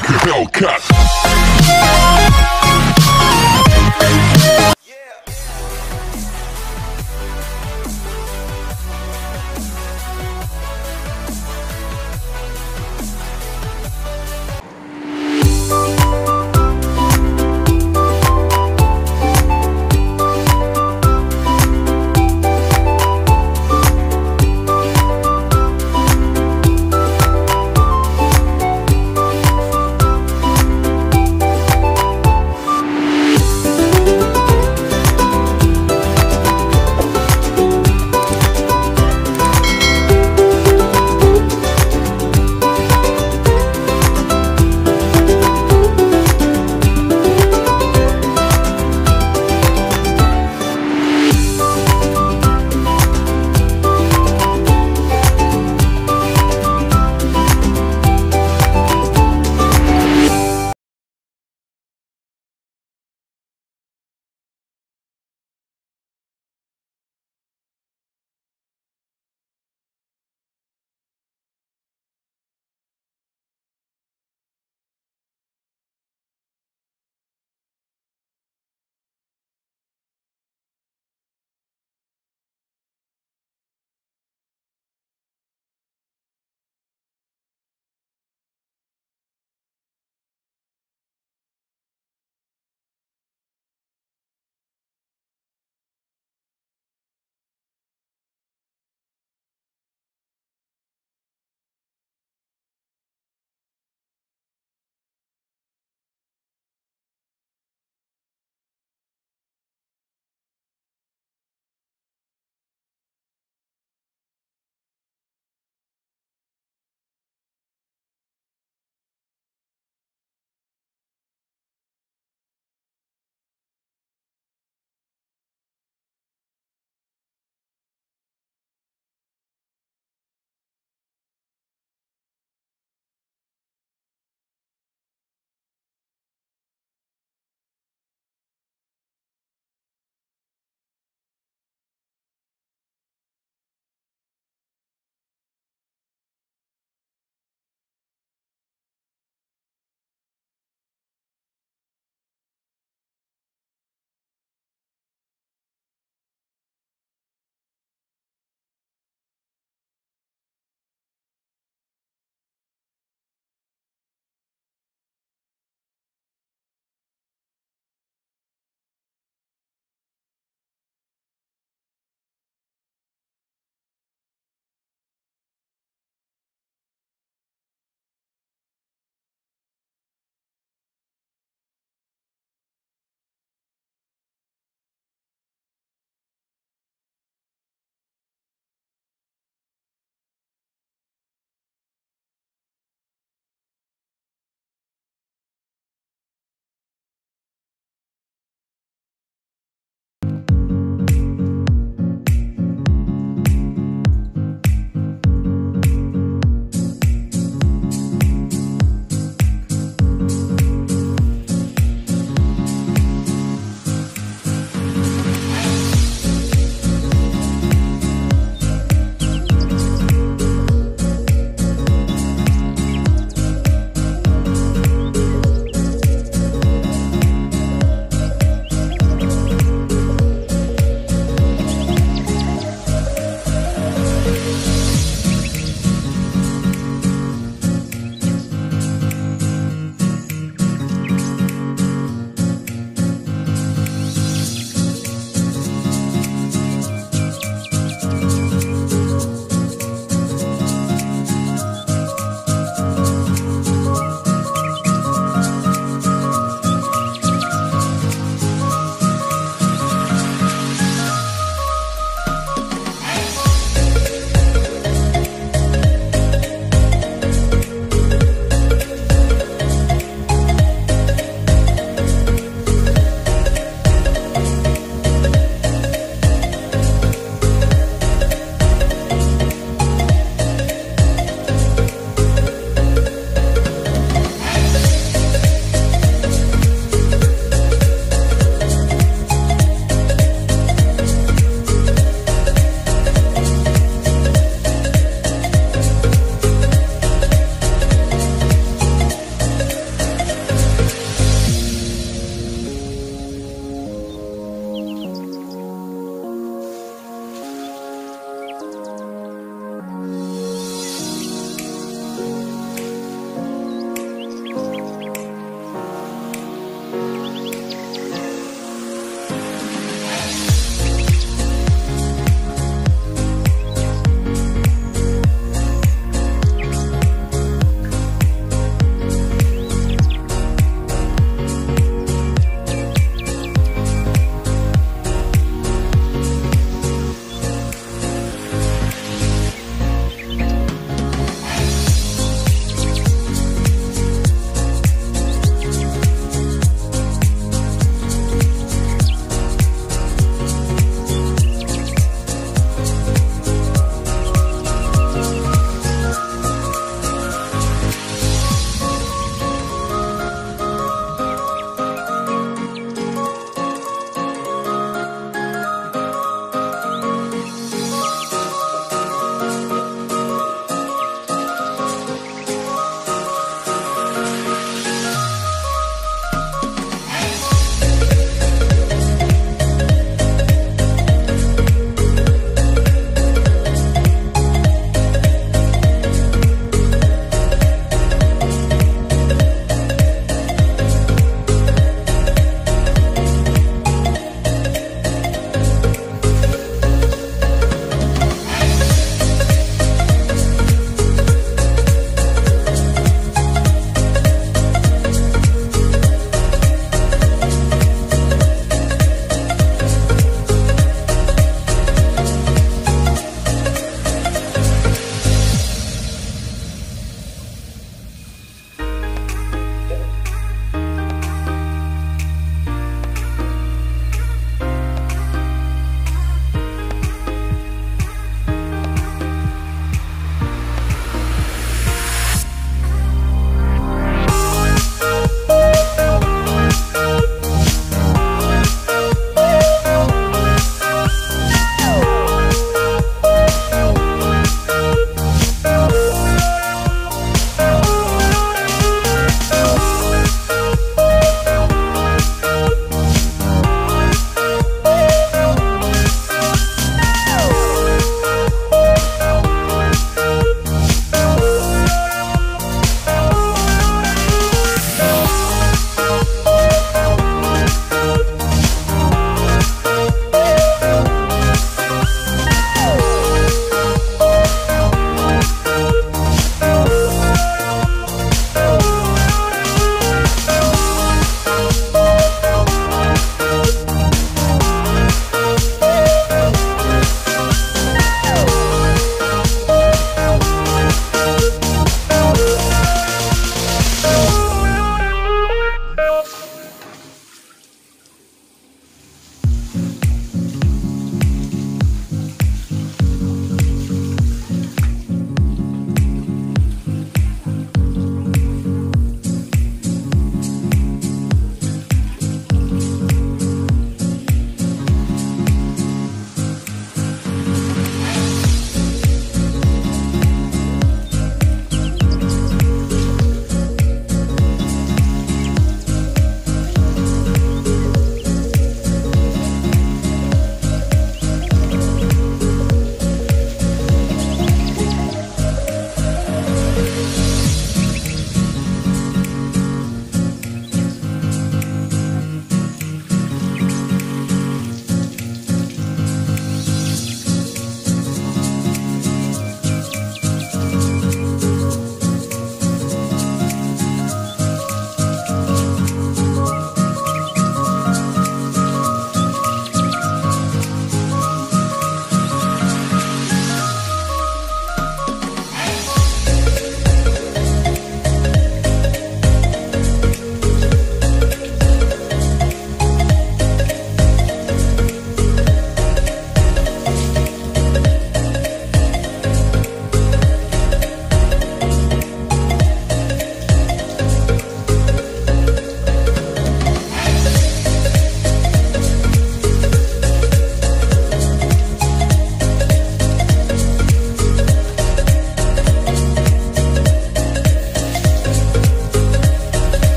like a Hellcat.